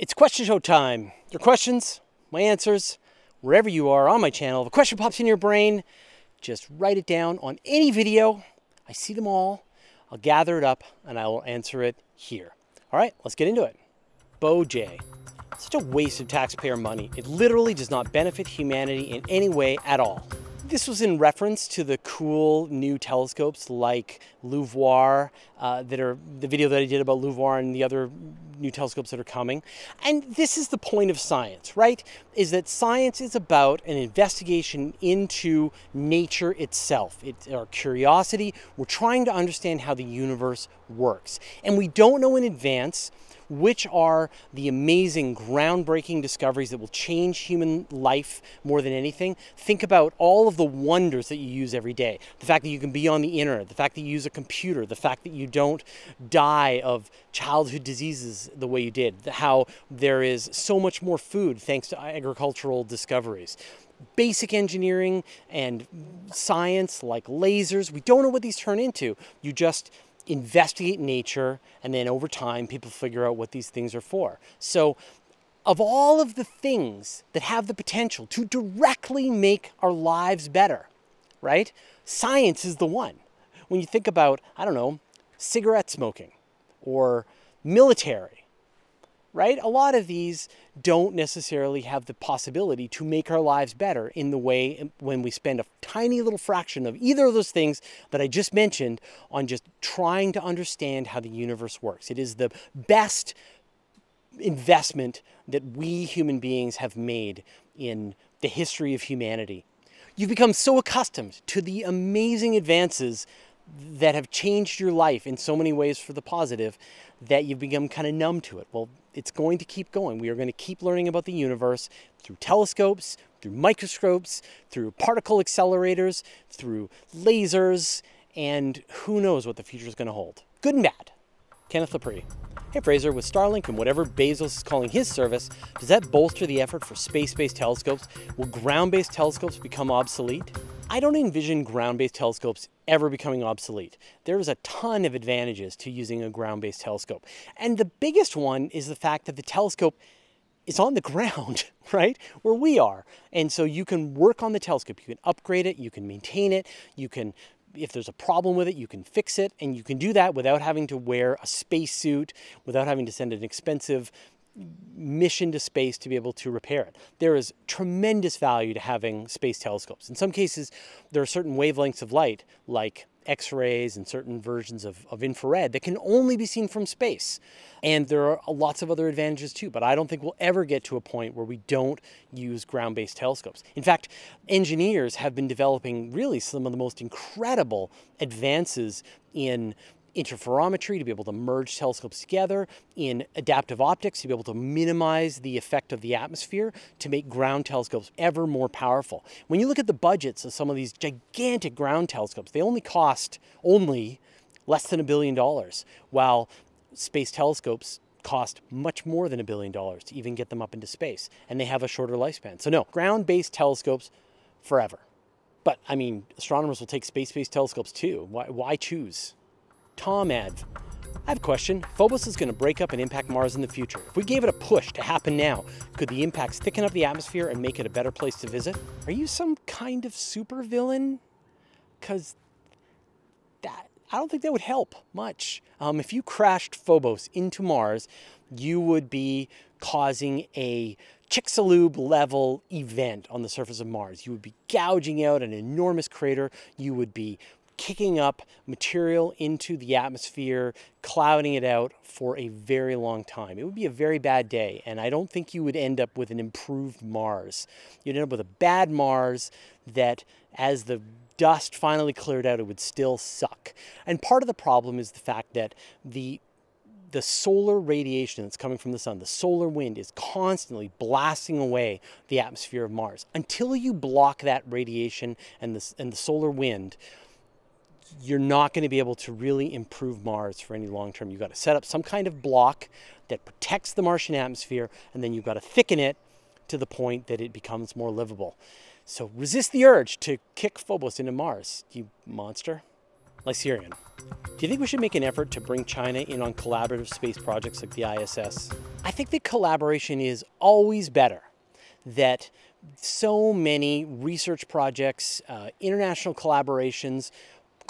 It's question show time. Your questions, my answers, wherever you are on my channel. If a question pops in your brain, just write it down on any video. I see them all. I'll gather it up and I will answer it here. All right, let's get into it. Bo J. Such a waste of taxpayer money. It literally does not benefit humanity in any way at all. This was in reference to the cool new telescopes like LUVOIR, uh, that are the video that I did about LUVOIR and the other new telescopes that are coming. And this is the point of science, right? Is that science is about an investigation into nature itself. It's our curiosity. We're trying to understand how the universe works. And we don't know in advance which are the amazing, groundbreaking discoveries that will change human life more than anything. Think about all of the wonders that you use every day. The fact that you can be on the internet, the fact that you use a computer, the fact that you don't die of childhood diseases the way you did, how there is so much more food thanks to agricultural discoveries basic engineering and science like lasers. We don't know what these turn into. You just investigate nature, and then over time, people figure out what these things are for. So, of all of the things that have the potential to directly make our lives better, right? Science is the one. When you think about, I don't know, cigarette smoking or military right? A lot of these don't necessarily have the possibility to make our lives better in the way when we spend a tiny little fraction of either of those things that I just mentioned on just trying to understand how the universe works. It is the best investment that we human beings have made in the history of humanity. You've become so accustomed to the amazing advances that have changed your life in so many ways for the positive that you've become kind of numb to it. Well, it's going to keep going. We are going to keep learning about the universe through telescopes, through microscopes, through particle accelerators, through lasers, and who knows what the future is going to hold. Good and bad. Kenneth Lepre. Hey Fraser, with Starlink and whatever Bezos is calling his service, does that bolster the effort for space-based telescopes? Will ground-based telescopes become obsolete? I don't envision ground-based telescopes ever becoming obsolete. There's a ton of advantages to using a ground-based telescope. And the biggest one is the fact that the telescope is on the ground, right? Where we are. And so you can work on the telescope, you can upgrade it, you can maintain it, you can if there's a problem with it, you can fix it, and you can do that without having to wear a spacesuit, without having to send an expensive mission to space to be able to repair it. There is tremendous value to having space telescopes. In some cases, there are certain wavelengths of light, like X-rays and certain versions of, of infrared that can only be seen from space. And there are lots of other advantages too, but I don't think we'll ever get to a point where we don't use ground-based telescopes. In fact, engineers have been developing really some of the most incredible advances in interferometry to be able to merge telescopes together, in adaptive optics to be able to minimize the effect of the atmosphere to make ground telescopes ever more powerful. When you look at the budgets of some of these gigantic ground telescopes, they only cost only less than a billion dollars, while space telescopes cost much more than a billion dollars to even get them up into space, and they have a shorter lifespan. So no, ground-based telescopes forever. But I mean, astronomers will take space-based telescopes too. Why, why choose? Tom Adv. I have a question. Phobos is going to break up and impact Mars in the future. If we gave it a push to happen now, could the impacts thicken up the atmosphere and make it a better place to visit? Are you some kind of supervillain? Because that I don't think that would help much. Um, if you crashed Phobos into Mars, you would be causing a Chicxulub level event on the surface of Mars. You would be gouging out an enormous crater. You would be kicking up material into the atmosphere, clouding it out for a very long time. It would be a very bad day, and I don't think you would end up with an improved Mars. You'd end up with a bad Mars that, as the dust finally cleared out, it would still suck. And part of the problem is the fact that the the solar radiation that's coming from the sun, the solar wind is constantly blasting away the atmosphere of Mars. Until you block that radiation and the, and the solar wind, you're not going to be able to really improve Mars for any long term. You've got to set up some kind of block that protects the Martian atmosphere, and then you've got to thicken it to the point that it becomes more livable. So resist the urge to kick Phobos into Mars, you monster. Lyserian. Do you think we should make an effort to bring China in on collaborative space projects like the ISS? I think that collaboration is always better. That so many research projects, uh, international collaborations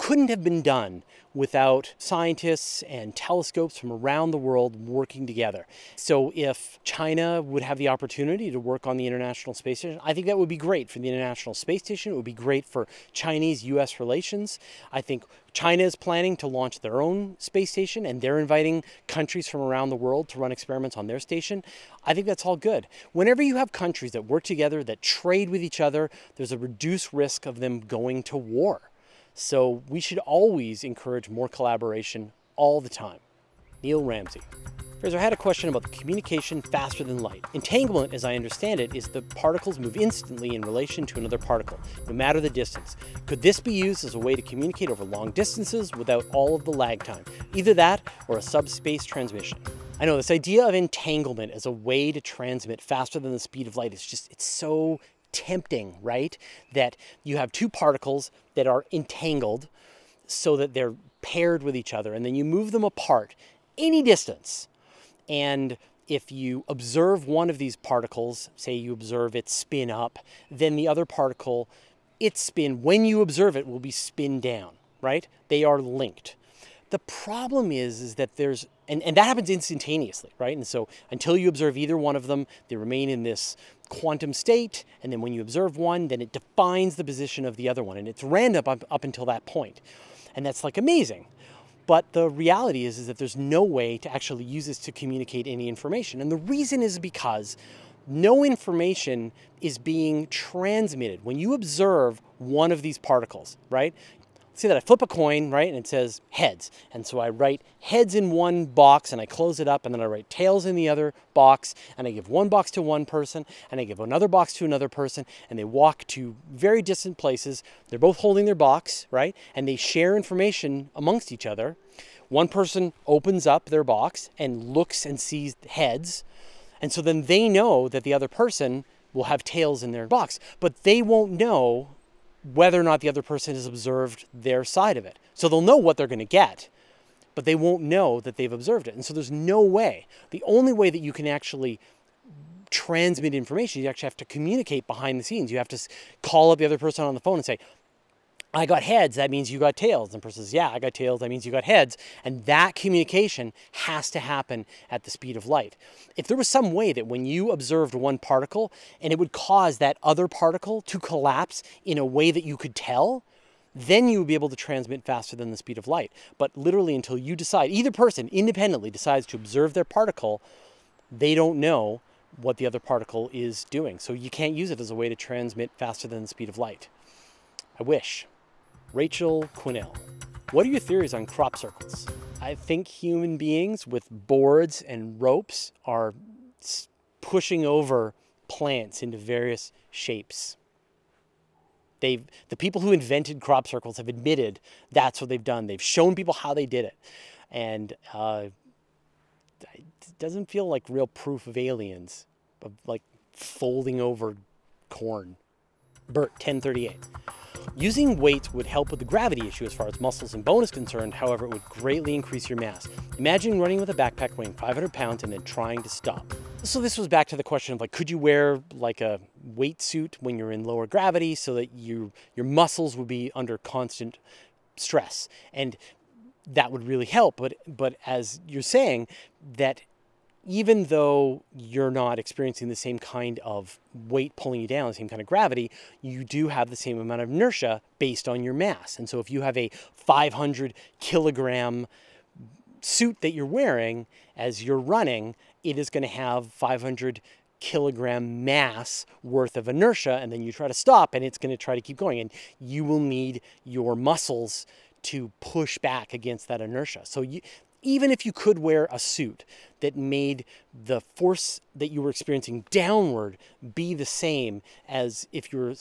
couldn't have been done without scientists and telescopes from around the world working together. So if China would have the opportunity to work on the International Space Station, I think that would be great for the International Space Station. It would be great for Chinese-US relations. I think China is planning to launch their own space station and they're inviting countries from around the world to run experiments on their station. I think that's all good. Whenever you have countries that work together, that trade with each other, there's a reduced risk of them going to war. So we should always encourage more collaboration all the time. Neil Ramsey. Fraser I had a question about the communication faster than light. Entanglement, as I understand it, is the particles move instantly in relation to another particle, no matter the distance. Could this be used as a way to communicate over long distances without all of the lag time? Either that or a subspace transmission. I know this idea of entanglement as a way to transmit faster than the speed of light is just, it's so tempting, right? That you have two particles that are entangled so that they're paired with each other, and then you move them apart any distance. And if you observe one of these particles, say you observe it spin up, then the other particle, its spin, when you observe it, will be spin down, right? They are linked. The problem is, is that there's, and, and that happens instantaneously, right? And so until you observe either one of them, they remain in this quantum state. And then when you observe one, then it defines the position of the other one. And it's random up, up until that point. And that's like amazing. But the reality is, is that there's no way to actually use this to communicate any information. And the reason is because no information is being transmitted. When you observe one of these particles, right? See that I flip a coin, right, and it says heads. And so I write heads in one box and I close it up and then I write tails in the other box and I give one box to one person and I give another box to another person and they walk to very distant places. They're both holding their box, right, and they share information amongst each other. One person opens up their box and looks and sees heads. And so then they know that the other person will have tails in their box, but they won't know whether or not the other person has observed their side of it. So they'll know what they're going to get, but they won't know that they've observed it. And so there's no way. The only way that you can actually transmit information, you actually have to communicate behind the scenes. You have to call up the other person on the phone and say, I got heads, that means you got tails. And the person says, yeah, I got tails, that means you got heads. And that communication has to happen at the speed of light. If there was some way that when you observed one particle and it would cause that other particle to collapse in a way that you could tell, then you would be able to transmit faster than the speed of light. But literally until you decide, either person independently decides to observe their particle, they don't know what the other particle is doing. So you can't use it as a way to transmit faster than the speed of light. I wish. Rachel Quinnell. What are your theories on crop circles? I think human beings with boards and ropes are pushing over plants into various shapes. They've, the people who invented crop circles have admitted that's what they've done. They've shown people how they did it. And uh, it doesn't feel like real proof of aliens, of like folding over corn. Bert, 1038. Using weights would help with the gravity issue as far as muscles and bone is concerned, however, it would greatly increase your mass. Imagine running with a backpack weighing 500 pounds and then trying to stop. So this was back to the question of like, could you wear like a weight suit when you're in lower gravity so that you, your muscles would be under constant stress? And that would really help. But, but as you're saying, that even though you're not experiencing the same kind of weight pulling you down, the same kind of gravity, you do have the same amount of inertia based on your mass. And so if you have a 500 kilogram suit that you're wearing as you're running, it is going to have 500 kilogram mass worth of inertia. And then you try to stop and it's going to try to keep going. And you will need your muscles to push back against that inertia. So you, even if you could wear a suit that made the force that you were experiencing downward be the same as if you were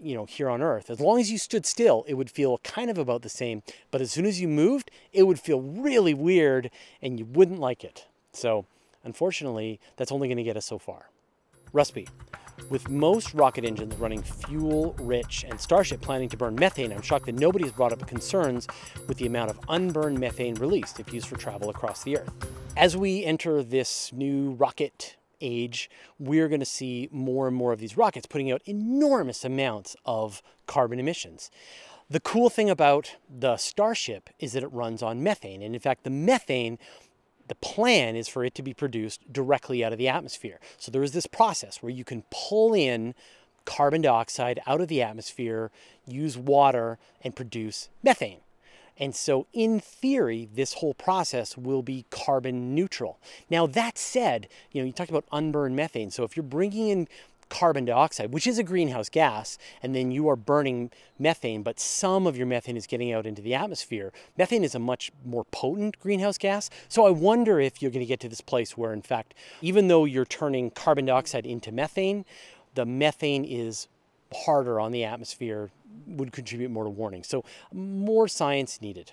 you know here on earth. As long as you stood still it would feel kind of about the same but as soon as you moved it would feel really weird and you wouldn't like it. So unfortunately that's only going to get us so far. Rusby With most rocket engines running fuel rich and Starship planning to burn methane, I'm shocked that nobody has brought up concerns with the amount of unburned methane released if used for travel across the Earth. As we enter this new rocket age, we're going to see more and more of these rockets putting out enormous amounts of carbon emissions. The cool thing about the Starship is that it runs on methane. And in fact, the methane, the plan is for it to be produced directly out of the atmosphere. So there is this process where you can pull in carbon dioxide out of the atmosphere, use water, and produce methane. And so, in theory, this whole process will be carbon neutral. Now, that said, you know, you talked about unburned methane. So, if you're bringing in carbon dioxide, which is a greenhouse gas, and then you are burning methane, but some of your methane is getting out into the atmosphere. Methane is a much more potent greenhouse gas. So I wonder if you're going to get to this place where, in fact, even though you're turning carbon dioxide into methane, the methane is harder on the atmosphere would contribute more to warning. So more science needed.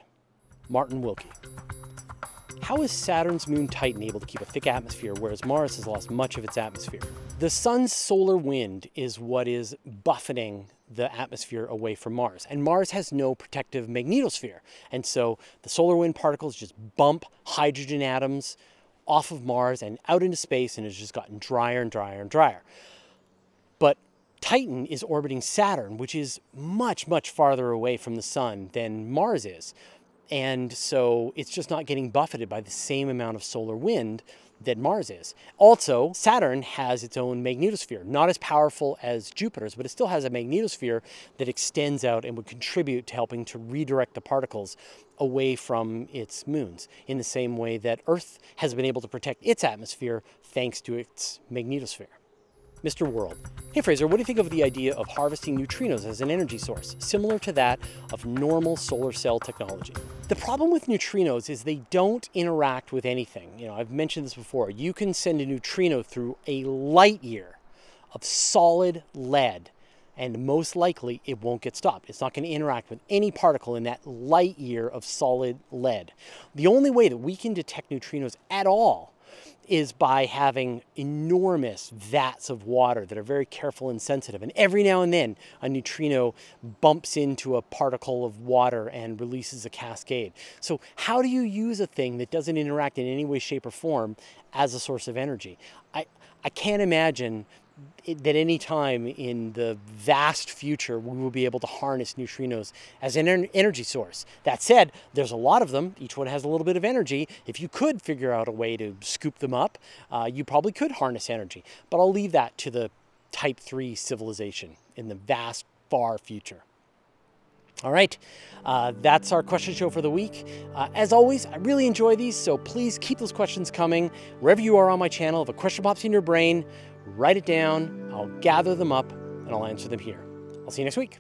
Martin Wilkie. How is Saturn's moon Titan able to keep a thick atmosphere, whereas Mars has lost much of its atmosphere? The sun's solar wind is what is buffeting the atmosphere away from Mars. And Mars has no protective magnetosphere. And so the solar wind particles just bump hydrogen atoms off of Mars and out into space, and it's just gotten drier and drier and drier. But Titan is orbiting Saturn, which is much, much farther away from the sun than Mars is. And so it's just not getting buffeted by the same amount of solar wind that Mars is. Also, Saturn has its own magnetosphere, not as powerful as Jupiter's, but it still has a magnetosphere that extends out and would contribute to helping to redirect the particles away from its moons, in the same way that Earth has been able to protect its atmosphere thanks to its magnetosphere. Mr. World. Hey Fraser, what do you think of the idea of harvesting neutrinos as an energy source, similar to that of normal solar cell technology? The problem with neutrinos is they don't interact with anything. You know, I've mentioned this before. You can send a neutrino through a light year of solid lead and most likely it won't get stopped. It's not going to interact with any particle in that light year of solid lead. The only way that we can detect neutrinos at all is by having enormous vats of water that are very careful and sensitive. And every now and then, a neutrino bumps into a particle of water and releases a cascade. So, how do you use a thing that doesn't interact in any way, shape, or form as a source of energy? I, I can't imagine that any time in the vast future we will be able to harness neutrinos as an energy source. That said, there's a lot of them. Each one has a little bit of energy. If you could figure out a way to scoop them up, uh, you probably could harness energy. But I'll leave that to the Type 3 civilization in the vast, far future. All right, uh, that's our question show for the week. Uh, as always, I really enjoy these, so please keep those questions coming. Wherever you are on my channel, if a question pops in your brain, write it down, I'll gather them up, and I'll answer them here. I'll see you next week.